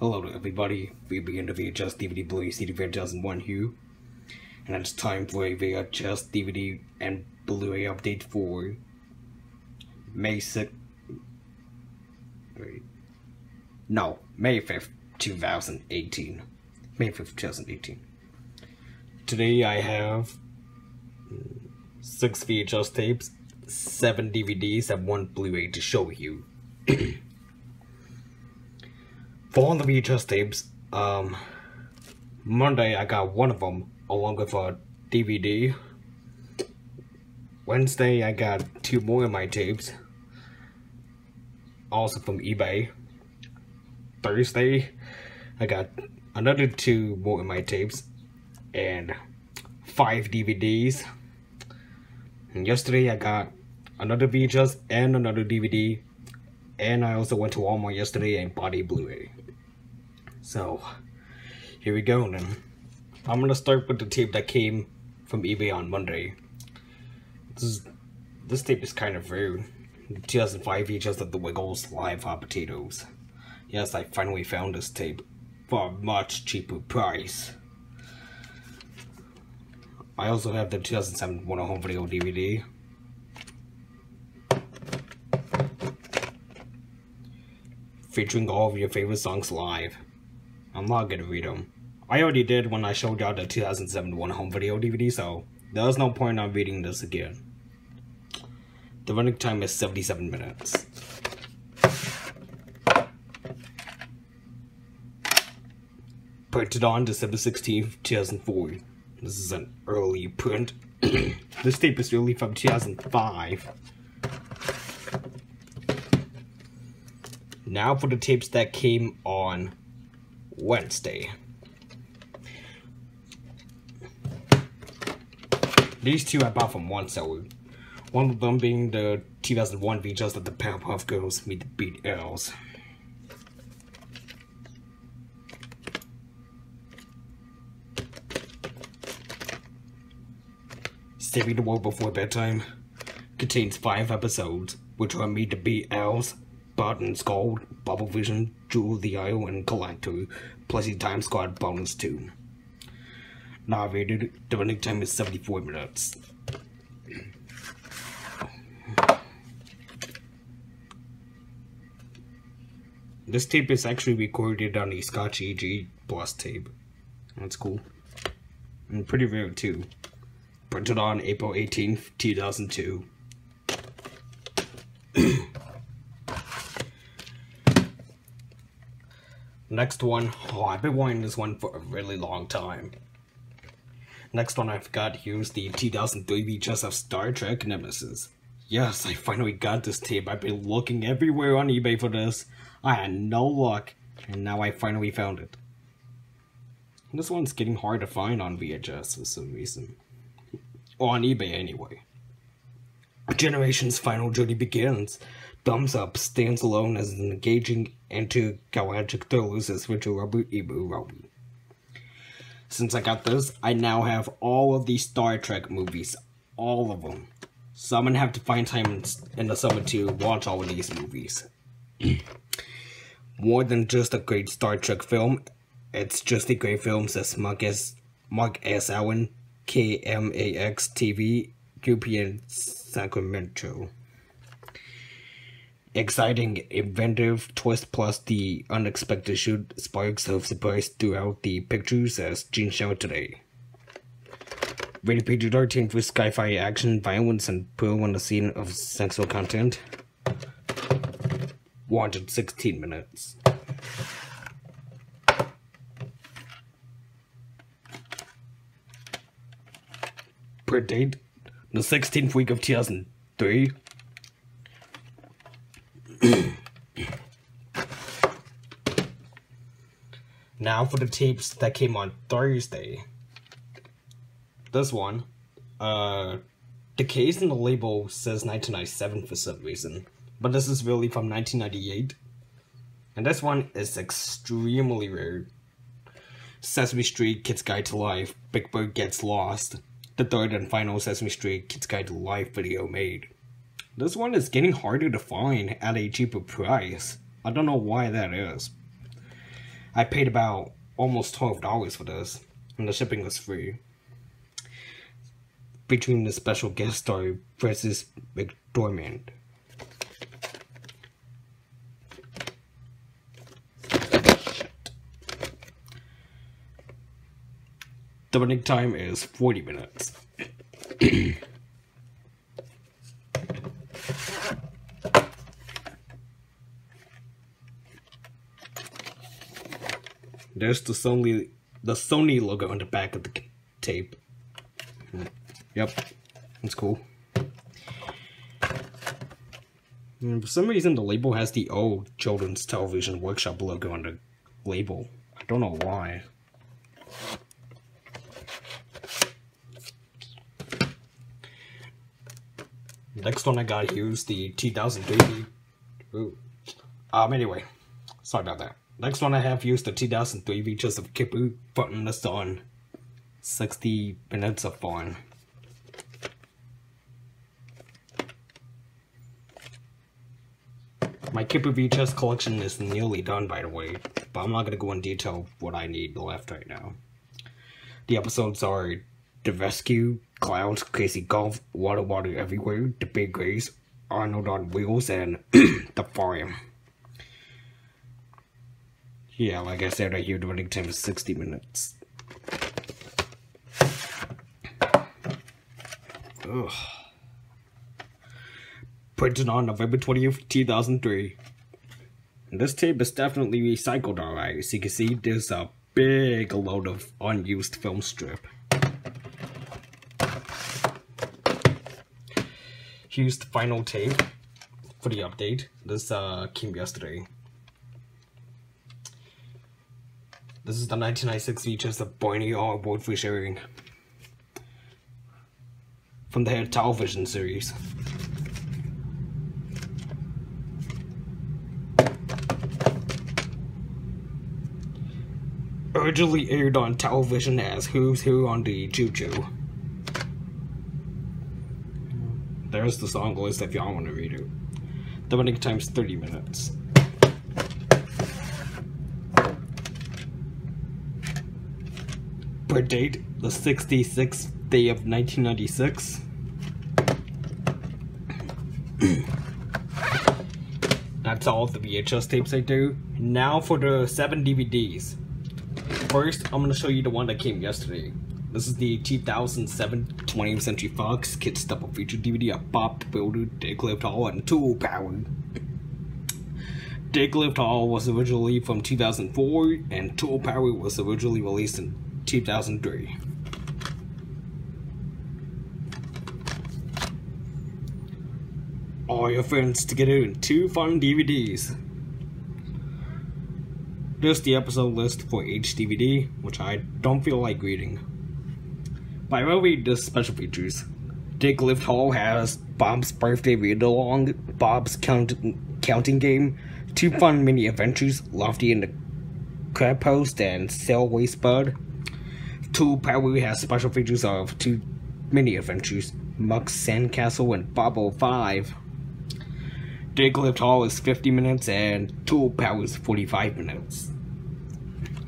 Hello to everybody, we begin the VHS DVD Blu-ray CD 2001 Hue, and it's time for a VHS DVD and Blu-ray update for May 6th, wait, no, May 5th, 2018, May 5th, 2018. Today I have 6 VHS tapes, 7 DVDs, and 1 Blu-ray to show you. For all the VHS tapes, um, Monday I got one of them along with a DVD. Wednesday I got two more of my tapes, also from eBay. Thursday I got another two more of my tapes and five DVDs. And yesterday I got another VHS and another DVD and I also went to Walmart yesterday and bought a Blu-ray. So, here we go then. I'm gonna start with the tape that came from eBay on Monday. This is, this tape is kind of rude. 2005 VHS of The Wiggles Live Hot Potatoes. Yes, I finally found this tape for a much cheaper price. I also have the 2007 One Home Video DVD. Featuring all of your favorite songs live. I'm not gonna read them. I already did when I showed y'all the 2007 One Home Video DVD, so there's no point on reading this again. The running time is 77 minutes. Printed on December 16th, 2004. This is an early print. this tape is really from 2005. Now for the tapes that came on Wednesday. These two I bought from one seller. One of them being the 2001 VHS of the Powerpuff Girls Meet the Beat-Alls. Saving the World Before Bedtime contains five episodes, which are Meet the Beat-Alls, Barton's Gold, Bubble Vision, Jewel of the Aisle, and Galacto, plus the Time Squad bonus tune. Narrated, the running time is 74 minutes. This tape is actually recorded on a Scotch EG Plus tape. That's cool. And pretty rare too. Printed on April 18th, 2002. Next one, oh, I've been wanting this one for a really long time. Next one I've got here is the 2003 VHS of Star Trek Nemesis. Yes, I finally got this tape. I've been looking everywhere on eBay for this. I had no luck, and now I finally found it. This one's getting hard to find on VHS for some reason. Or on eBay anyway. Generation's final journey begins. Thumbs Up stands alone as an engaging intergalactic thriller says Richard Robert Ebert Robbie. Since I got this, I now have all of these Star Trek movies. All of them. So I'm gonna have to find time in the summer to watch all of these movies. More than just a great Star Trek film, it's just a great film, says Mark S. Mark S. Allen, KMAX TV, UPN Sacramento. Exciting, inventive twist plus the unexpected shoot sparks of surprise throughout the pictures as Gene Shalit today. Rated PG 13 for sci-fi action, violence, and pearl on the scene of sexual content. 116 minutes. Per date, the 16th week of 2003. Now for the tapes that came on Thursday. This one, uh, the case in the label says 1997 for some reason, but this is really from 1998. And this one is extremely rare. Sesame Street Kids Guide to Life, Big Bird Gets Lost, the third and final Sesame Street Kids Guide to Life video made. This one is getting harder to find at a cheaper price. I don't know why that is. I paid about almost $12 for this, and the shipping was free. Between the special guest star Frances McDormand. The running time is 40 minutes. There's the Sony the Sony logo on the back of the tape. Yep, that's cool. And for some reason, the label has the old Children's Television Workshop logo on the label. I don't know why. Next one I got here is the 2003. Ooh. Um, anyway, sorry about that. Next one I have used the 2003 features of Kipper Button the Sun. 60 minutes of fun. My Kipper VHS collection is nearly done by the way, but I'm not to go in detail what I need left right now. The episodes are The Rescue, Clouds, Crazy Golf, Water Water Everywhere, The Big Grace, Arnold on Wheels, and The Farm. Yeah, like I said, I here the running time is 60 minutes. Ugh. Printed on November 20th, 2003. And this tape is definitely recycled alright. As you can see, there's a big load of unused film strip. Here's the final tape for the update. This uh, came yesterday. This is the 1996 features of Barney Award for sharing from the television series. Originally aired on television as Who's Who on the Choo There's the song list if y'all want to read it. The running time's 30 minutes. Per date, the 66th day of 1996. That's all the VHS tapes I do. Now for the 7 DVDs. First, I'm to show you the one that came yesterday. This is the 2007 20th Century Fox Kids Double Feature DVD of Bob the Builder, Dick Lived Hall, and Tool Power. Dick Lived Hall was originally from 2004, and Tool Power was originally released in 2003. All your friends together in two fun DVDs. There's the episode list for each DVD, which I don't feel like reading. But I will read the special features. Dick Lift Hall has Bob's Birthday Read Along, Bob's count Counting Game, two fun mini adventures, Lofty and the Crab Post, and Sailway Spud. Tool Power has special features of two mini adventures, Muck's Sandcastle and Bobble 5. Lift Hall is 50 minutes and Tool Power is 45 minutes.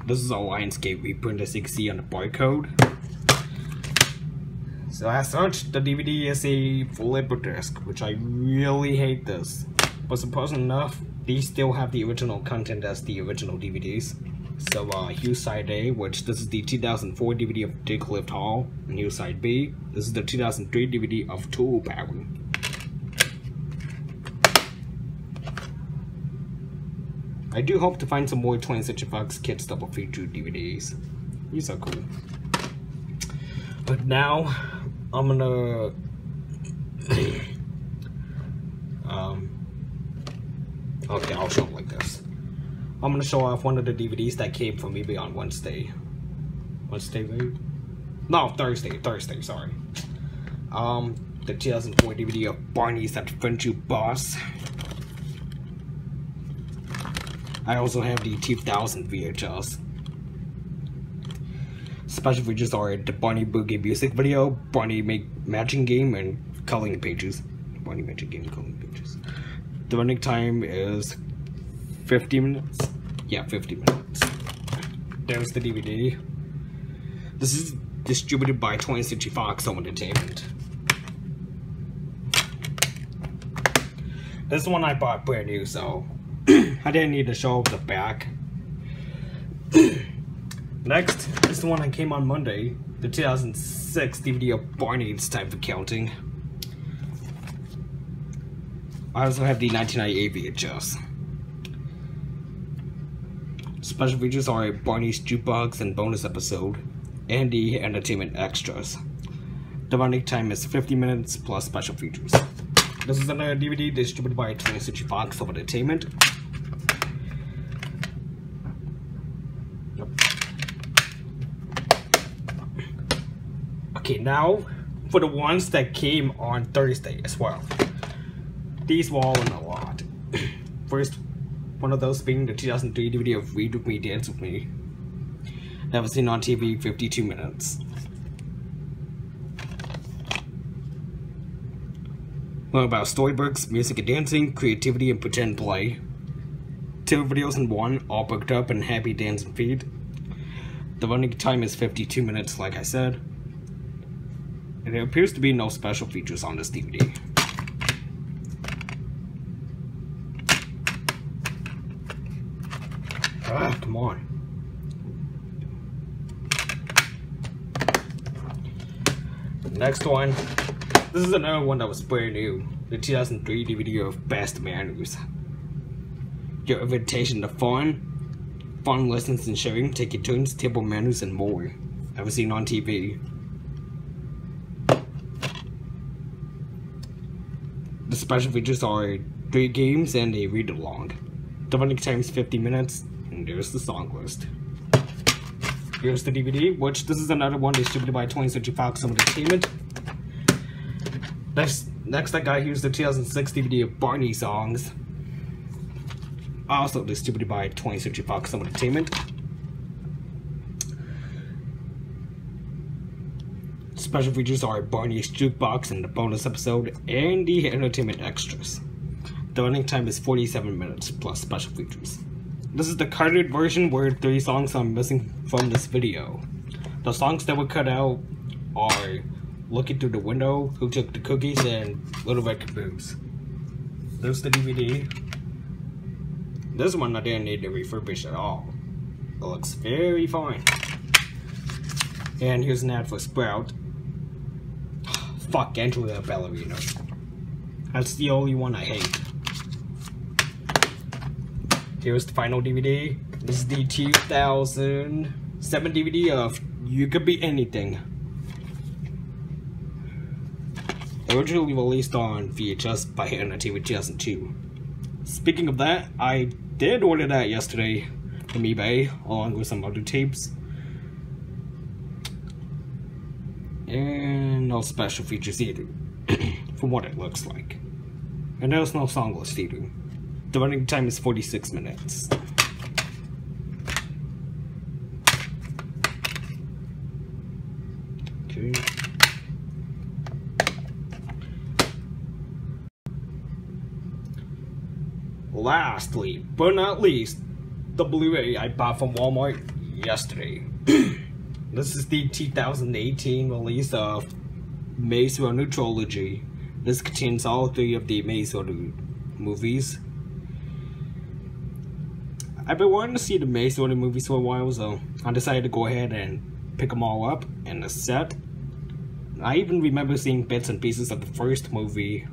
This is a Lionsgate reprint as you can see on the barcode. So as such, the DVD is a flipper disc, which I really hate this. But surprisingly enough, these still have the original content as the original DVDs. So uh, here's side A, which this is the 2004 DVD of Dick Lift Hall, and side B. This is the 2003 DVD of Tool Power. I do hope to find some more 20th Century Fox Kids double feature DVDs. These are cool. But now, I'm gonna... um, okay, I'll show. I'm gonna show off one of the DVDs that came from eBay on Wednesday. Wednesday, maybe? No, Thursday. Thursday, sorry. Um, the 2004 DVD of Barney's Adventure Bus. I also have the 2000 VHS. Special features are the Barney Boogie music video, Barney make matching game, and coloring pages. Barney matching game, coloring pages. The running time is 50 minutes? Yeah, 50 minutes. there's the DVD. This is distributed by 20th Century Fox Home Entertainment. This one I bought brand new, so I didn't need to show the back. Next is the one that came on Monday, the 2006 DVD of Barney It's Time for Counting. I also have the 1998 VHS. Special features are Barney's Jukebox and bonus episode, and the entertainment extras. The running time is 50 minutes plus special features. This is another DVD distributed by 20th Century Fox Home Entertainment. Okay, now for the ones that came on Thursday as well. These were all in a lot. First, one of those being the 2003 DVD of We With Me, Dance With Me. That was seen on TV 52 minutes. Learn about storybooks, music and dancing, creativity and pretend play. Two videos in one, all booked up and happy dancing feed. The running time is 52 minutes, like I said. And there appears to be no special features on this DVD. Come on. Next one. This is another one that was brand new. The 2003 DVD of Best Manners. Your invitation to fun, fun lessons and sharing, take your turns, table manners, and more. Ever seen on TV. The special features are three games and a read along. The running time is 50 minutes, and there's the song list. Here's the DVD, which this is another one distributed by 20th Century Fox Entertainment. Next, next I got here's the 2006 DVD of Barney songs. Also distributed by 20th Century Fox Entertainment. Special features are Barney's Jukebox and the bonus episode, and the entertainment extras. The running time is 47 minutes, plus special features. This is the carded version where three songs are missing from this video. The songs that were cut out are Looking Through the Window, Who Took the Cookies, and Little Red Caboose. There's the DVD. This one I didn't need to refurbish at all. It looks very fine. And here's an ad for Sprout. Fuck Angelina Ballerina. That's the only one I hate. Here's the final DVD. This is the 2007 DVD of You Could Be Anything. Originally released on VHS by Entertainment 2002. Speaking of that, I did order that yesterday from eBay, along with some other tapes. And no special features either, from what it looks like. And there's no song list either. The running time is 46 minutes. Okay. Lastly, but not least, the Blu-ray I bought from Walmart yesterday. this is the 2018 release of Maze Runner Trilogy. This contains all three of the Maze Runner movies. I've been wanting to see the Maze Runner movies for a while, so I decided to go ahead and pick them all up in a set. I even remember seeing bits and pieces of the first movie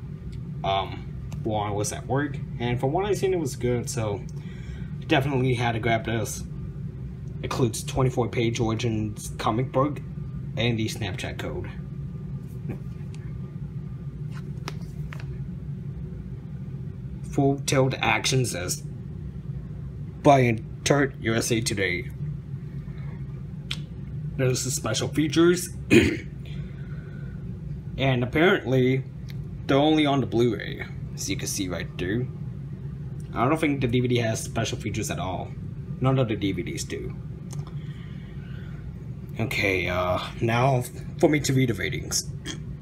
um, while I was at work, and from what I've seen, it was good, so definitely had to grab this. Includes 24 page Origins comic book and the Snapchat code. Full Tilt actions says by Turt USA Today. There's the special features. and apparently, they're only on the Blu-ray, as you can see right there. I don't think the DVD has special features at all. None of the DVDs do. Okay, uh, now for me to read the ratings.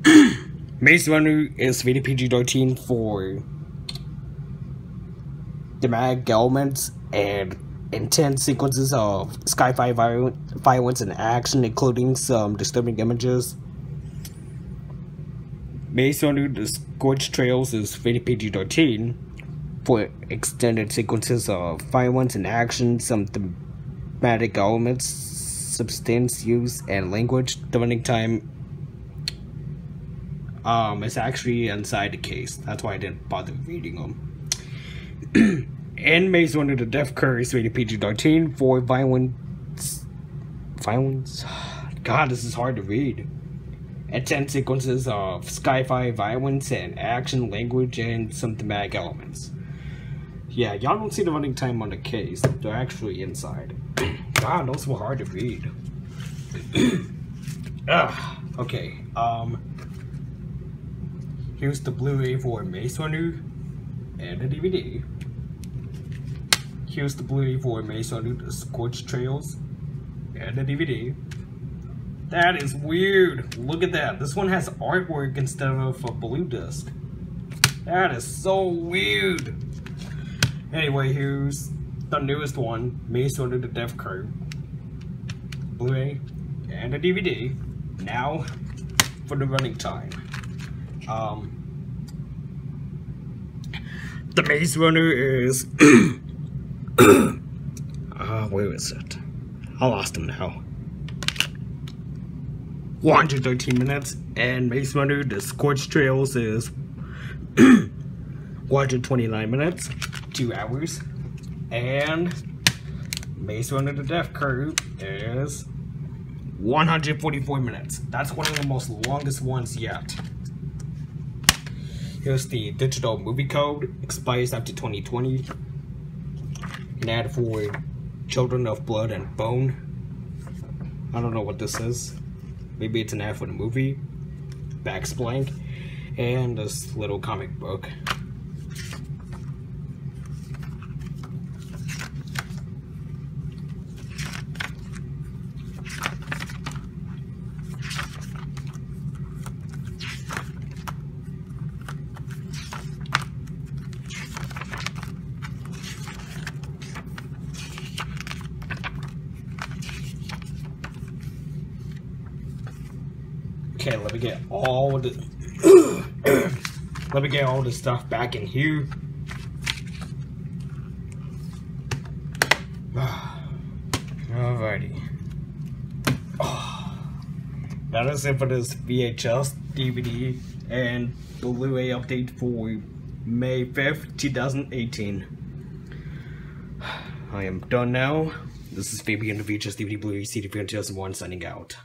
Maze Runner is rated PG-13 for dramatic elements and intense sequences of sci-fi violence and action, including some disturbing images. Based on The Scorched Trials is rated PG-13 for extended sequences of violence and action, some thematic elements, substance use, and language. The running time um, is actually inside the case. That's why I didn't bother reading them. and Maze Runner The Death Cure rated PG-13 for violence. Violence? God, this is hard to read. 10 sequences of sci-fi violence and action language and some thematic elements. Yeah, y'all don't see the running time on the case. They're actually inside. God, those were hard to read. Ugh. Okay. Um. Here's the Blu-ray for Maze Runner and the DVD. Here's the Blu-ray for Runner: The Scorched Trials and the DVD. That is weird. Look at that. This one has artwork instead of a blue disc. That is so weird. Anyway, here's the newest one, Maze The Death Cure. Blu-ray and a DVD. Now for the running time. Um, the Maze Runner is... uh, where is it? I lost him now. 113 minutes, and Maze Runner, The Scorched Trials is 129 minutes two hours. And Maze Runner the Death Cure is 144 minutes. That's one of the most longest ones yet. Here's the digital movie code. Expires after 2020. An ad for Children of Blood and Bone. I don't know what this is. Maybe it's an ad for the movie. Back's blank. And this little comic book. Okay, let me get all the let me get all the stuff back in here. Alrighty. Oh, that is it for this VHS, DVD, and Blu-ray update for May 5th, 2018. I am done now. This is Fabian the VHS DVD Blu-ray CD 2001 signing out.